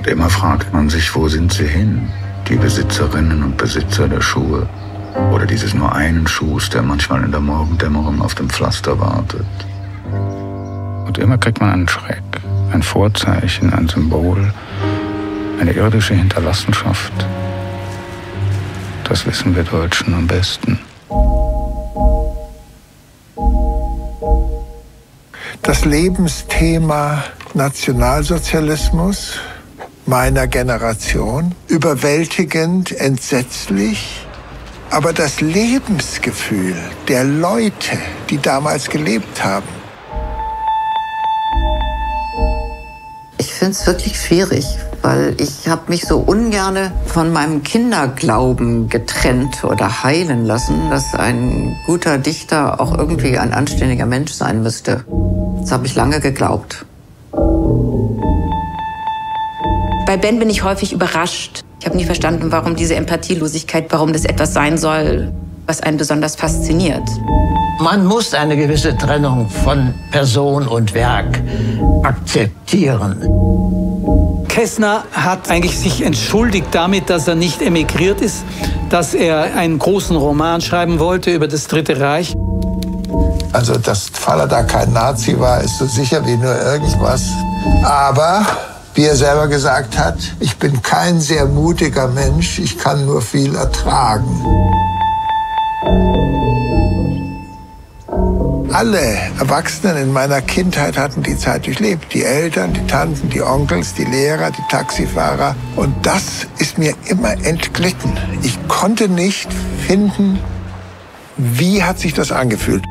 Und immer fragt man sich, wo sind sie hin? Die Besitzerinnen und Besitzer der Schuhe. Oder dieses nur einen Schuhs, der manchmal in der Morgendämmerung auf dem Pflaster wartet. Und immer kriegt man einen Schreck, ein Vorzeichen, ein Symbol, eine irdische Hinterlassenschaft. Das wissen wir Deutschen am besten. Das Lebensthema Nationalsozialismus meiner Generation, überwältigend, entsetzlich, aber das Lebensgefühl der Leute, die damals gelebt haben. Ich finde es wirklich schwierig, weil ich habe mich so ungerne von meinem Kinderglauben getrennt oder heilen lassen, dass ein guter Dichter auch irgendwie ein anständiger Mensch sein müsste. Das habe ich lange geglaubt. Bei Ben bin ich häufig überrascht. Ich habe nie verstanden, warum diese Empathielosigkeit, warum das etwas sein soll, was einen besonders fasziniert. Man muss eine gewisse Trennung von Person und Werk akzeptieren. Kessner hat eigentlich sich entschuldigt damit, dass er nicht emigriert ist, dass er einen großen Roman schreiben wollte über das Dritte Reich. Also, dass Fallada kein Nazi war, ist so sicher wie nur irgendwas. Aber, wie er selber gesagt hat, ich bin kein sehr mutiger Mensch, ich kann nur viel ertragen. Alle Erwachsenen in meiner Kindheit hatten die Zeit durchlebt. Die Eltern, die Tanten, die Onkels, die Lehrer, die Taxifahrer. Und das ist mir immer entglitten. Ich konnte nicht finden, wie hat sich das angefühlt.